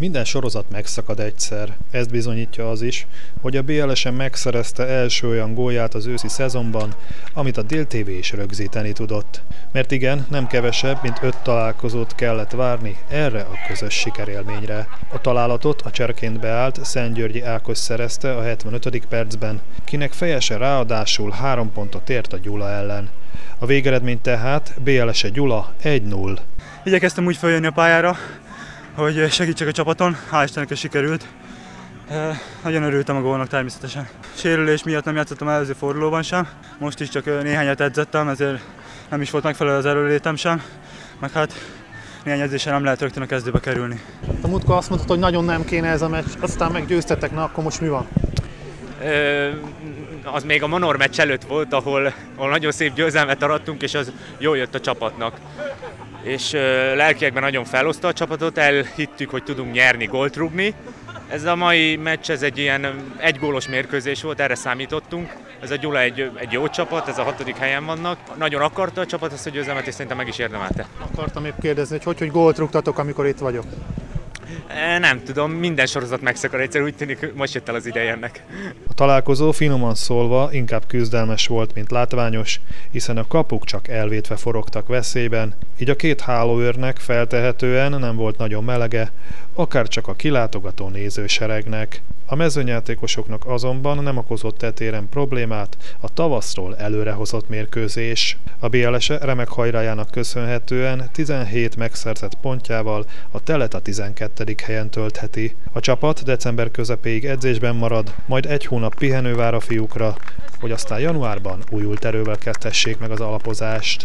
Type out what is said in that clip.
Minden sorozat megszakad egyszer. Ezt bizonyítja az is, hogy a BLS-en megszerezte első olyan gólját az őszi szezonban, amit a Dél TV is rögzíteni tudott. Mert igen, nem kevesebb, mint öt találkozót kellett várni erre a közös sikerélményre. A találatot a cserként beállt Szentgyörgyi Ákos szerezte a 75. percben, kinek fejese ráadásul három pontot ért a Gyula ellen. A végeredmény tehát BLS-e Gyula 1-0. Igyekeztem úgy feljönni a pályára, hogy segítsek a csapaton, hál' Istennek ez sikerült. Nagyon örültem a gólnak természetesen. Sérülés miatt nem játszottam előző fordulóban sem, most is csak néhányat edzettem, ezért nem is volt megfelelő az erőlétem sem, meg hát néhány edzéssel nem lehet rögtön a kezdőbe kerülni. A múltkor azt mondtad, hogy nagyon nem kéne ez a meccs, aztán meggyőztetek, na akkor most mi van? Ö, az még a Manor meccs előtt volt, ahol, ahol nagyon szép győzelmet arattunk, és az jól jött a csapatnak és lelkiekben nagyon feloszta a csapatot, elhittük, hogy tudunk nyerni, gólt rúgni. Ez a mai meccs, ez egy ilyen egygólos mérkőzés volt, erre számítottunk. Ez a Gyula egy, egy jó csapat, ez a hatodik helyen vannak. Nagyon akarta a csapat ezt a győzelmet, és szerintem meg is érdemelte. Akartam épp kérdezni, hogy hogy, hogy gólt rúgtatok, amikor itt vagyok? Nem tudom, minden sorozat megszakad egyszer, úgy tűnik, most jött el az ideje ennek. A találkozó finoman szólva inkább küzdelmes volt, mint látványos, hiszen a kapuk csak elvétve forogtak veszélyben, így a két hálóőrnek feltehetően nem volt nagyon melege, akár csak a kilátogató nézőseregnek. A mezőnyjátékosoknak azonban nem okozott tetéren problémát a tavaszról előrehozott mérkőzés. A BLS -e remek hajrájának köszönhetően 17 megszerzett pontjával a telet a 12. helyen töltheti. A csapat december közepéig edzésben marad, majd egy hónap pihenő vár a fiúkra, hogy aztán januárban újult erővel kezdhessék meg az alapozást.